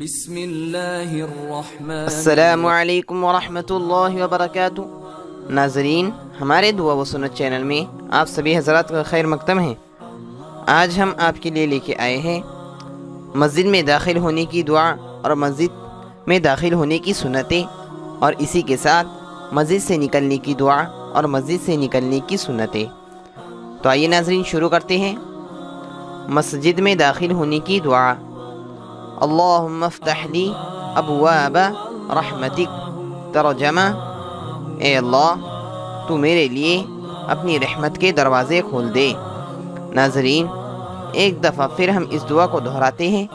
بسم اللہ الرحمن السلام علیکم ورحمۃ اللہ وبرکاتہ ناظرین ہمارے دعا و سنت چینل میں آپ سبھی حضرات کا خیر مقدم ہے۔ آج ہم آپ کے لیے لے کے آئے ہیں مسجد میں داخل ہونے کی دعا اور مسجد میں داخل ہونے کی سنتیں اور اسی کے ساتھ مسجد سے نکلنے کی دعا اور مسجد سے نکلنے کی سنتیں۔ تو آئیے ناظرین، شروع کرتے ہیں۔ مسجد میں داخل ہونے کی دعا۔ اللہم افتح لی ابواب رحمتک ترجمہ اے اللہ، تو میرے لیے اپنی رحمت کے دروازے کھول دے۔ ناظرین، ایک دفعہ پھر ہم اس دعا کو دہراتے ہیں۔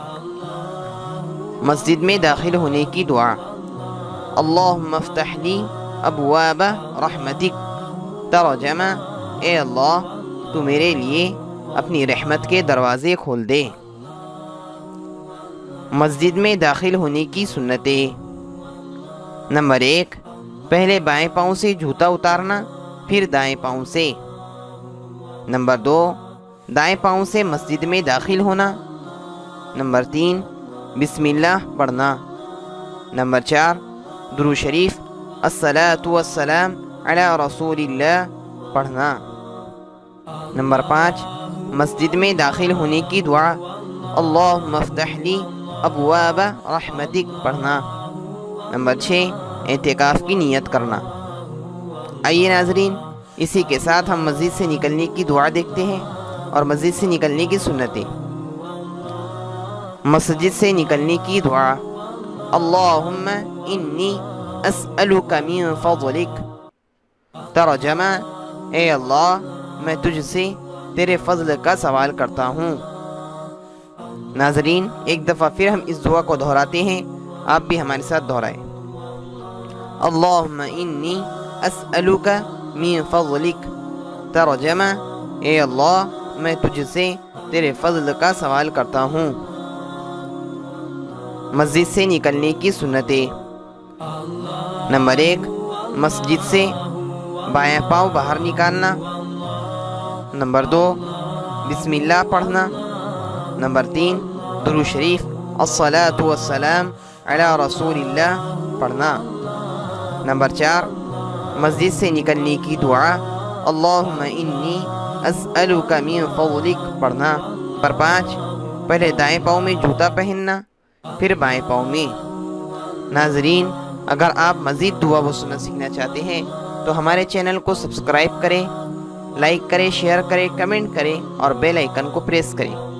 مسجد میں داخل ہونے کی دعا۔ اللہم افتح لی ابواب رحمتک ترجمہ اے اللہ، تو میرے لیے اپنی رحمت کے دروازے کھول دے۔ مسجد میں داخل ہونے کی سنتیں۔ نمبر ایک، پہلے بائیں پاؤں سے جوتا اتارنا، پھر دائیں پاؤں سے۔ نمبر دو، دائیں پاؤں سے مسجد میں داخل ہونا۔ نمبر تین، بسم اللہ پڑھنا۔ نمبر چار درو شریف الصلاۃ والسلام علی رسول اللہ پڑھنا۔ نمبر پانچ، مسجد میں داخل ہونے کی دعا، اللہم افتح لی ابواب رحمتک پڑھنا نمبر چھ اعتکاف کی نیت کرنا آئیے ناظرین اسی کے ساتھ ہم مسجد سے نکلنے کی دعا دیکھتے ہیں اور مسجد سے نکلنے کی سنتیں مسجد سے نکلنے کی دعا اللہم انی اسألک من فضلک ترجمہ اے اللہ میں تجھ سے تیرے فضل کا سوال کرتا ہوں ناظرین، ایک دفعہ پھر ہم اس دعا کو دہراتے ہیں، آپ بھی ہمارے ساتھ دہرائیں۔ اللہم انی اسألک من فضلک۔ ترجمہ، اے اللہ، میں تجھ سے تیرے فضل کا سوال کرتا ہوں۔ مسجد سے نکلنے کی سنتیں۔ نمبر ایک، مسجد سے بائیں پاؤں باہر نکالنا۔ نمبر دو، بسم اللہ پڑھنا۔ نمبر تین درو شریف الصلاۃ والسلام علی رسول اللہ پڑھنا نمبر چار مسجد سے نکلنے کی دعا اللہم انی اسألک من فضلک پڑھنا پر پانچ پہلے دائیں پاؤں میں جوتا پہننا پھر بائیں پاؤں میں ناظرین اگر آپ مزید دعا و سنت سیکھنا چاہتے ہیں تو ہمارے چینل کو سبسکرائب کریں لائک کریں شیئر کریں کمنٹ کریں اور بیل آئیکن کو پریس کریں